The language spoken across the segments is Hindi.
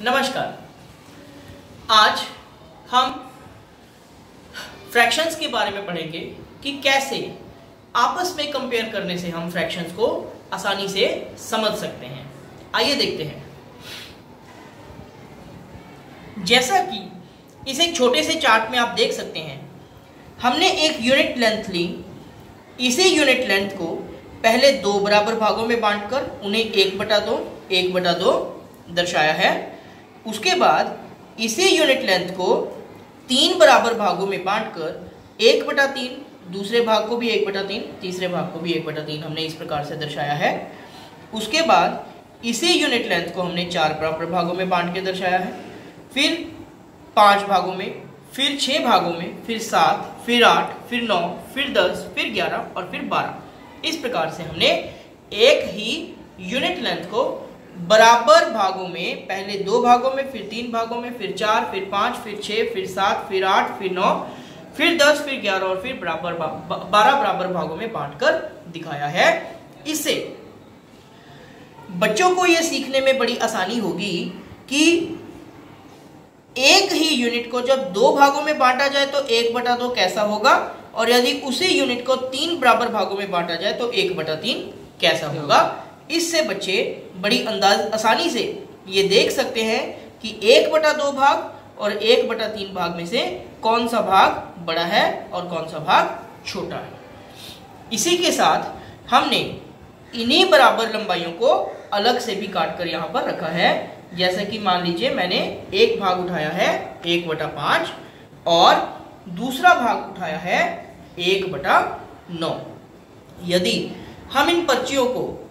नमस्कार। आज हम फ्रैक्शंस के बारे में पढ़ेंगे कि कैसे आपस में कंपेयर करने से हम फ्रैक्शंस को आसानी से समझ सकते हैं। आइए देखते हैं। जैसा कि इस छोटे से चार्ट में आप देख सकते हैं, हमने एक यूनिट लेंथ ली। इसी यूनिट लेंथ को पहले दो बराबर भागों में बांटकर उन्हें एक बटा दो, एक बटा दो दर्शाया है। उसके बाद इसी यूनिट लेंथ को तीन बराबर भागों में बांटकर एक बटा तीन, दूसरे भाग को भी एक बटा तीन, तीसरे भाग को भी एक बटा तीन हमने इस प्रकार से दर्शाया है। उसके बाद इसी यूनिट लेंथ को हमने चार बराबर भागों में बांट के दर्शाया है। फिर पाँच भागों में, फिर छह भागों में, फिर सात, फिर आठ, फिर नौ, फिर दस, फिर ग्यारह और फिर बारह। इस प्रकार से हमने एक ही यूनिट लेंथ को बराबर भागों में, पहले दो भागों में, फिर तीन भागों में, फिर चार, फिर पाँच, फिर छह, फिर सात, फिर आठ, फिर नौ, फिर दस, फिर ग्यारह और फिर बराबर बारह बराबर भागों में बांटकर दिखाया है। इससे बच्चों को यह सीखने में बड़ी आसानी होगी कि एक ही यूनिट को जब दो भागों में बांटा जाए तो एक बटा दो कैसा होगा? और यदि उसी यूनिट को तीन बराबर भागों में बांटा जाए तो एक बटा तीन कैसा होगा? इससे बच्चे बड़ी अंदाज आसानी से ये देख सकते हैं कि एक बटा दो भाग और एक बटा तीन भाग में से कौन सा भाग बड़ा है और कौन सा भाग छोटा है। इसी के साथ हमने इन्हीं बराबर लंबाइयों को अलग से भी काट कर यहाँ पर रखा है। जैसे कि मान लीजिए मैंने एक भाग उठाया है, एक बटा पाँच, और दूसरा भाग उठाया है, एक बटा नौ। यदि हम इन पर्चियों को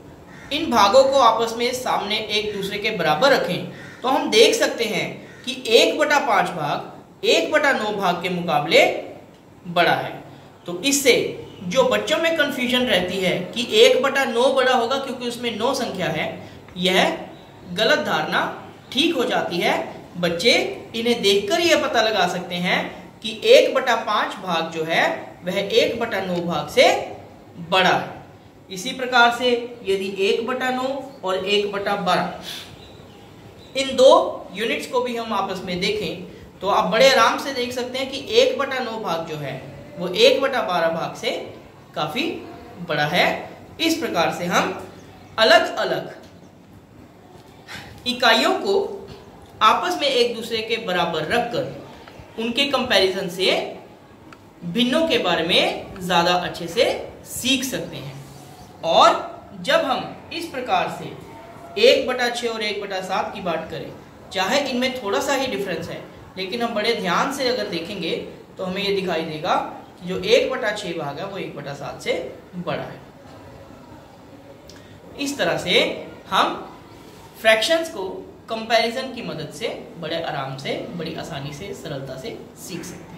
इन भागों को आपस में सामने एक दूसरे के बराबर रखें। तो हम देख सकते हैं कि एक बटा पाँच भाग, एक बटा नौ भाग के मुकाबले बड़ा है। तो इससे जो बच्चों में कंफ्यूजन रहती है कि एक बटा नौ बड़ा होगा क्योंकि उसमें नौ संख्या है, यह गलत धारणा ठीक हो जाती है। बच्चे इन्हें देखकर यह पता लगा सकते हैं कि एक बटा पाँच भाग जो है, वह एक बटा नौ भाग से बड़ा है। इसी प्रकार से यदि एक बटा नौ और एक बटा बारह, इन दो यूनिट्स को भी हम आपस में देखें तो आप बड़े आराम से देख सकते हैं कि एक बटा नौ भाग जो है, वो एक बटा बारह भाग से काफ़ी बड़ा है। इस प्रकार से हम अलग अलग इकाइयों को आपस में एक दूसरे के बराबर रखकर, उनके कंपैरिजन से, भिन्नों के बारे में ज़्यादा अच्छे से सीख सकते हैं। और जब हम इस प्रकार से एक बटा छः और एक बटा सात की बात करें, चाहे इनमें थोड़ा सा ही डिफरेंस है, लेकिन हम बड़े ध्यान से अगर देखेंगे तो हमें ये दिखाई देगा कि जो एक बटा छः भाग है, वो एक बटा सात से बड़ा है। इस तरह से हम फ्रैक्शंस को कंपैरिजन की मदद से बड़े आराम से, बड़ी आसानी से, सरलता से सीख सकते हैं।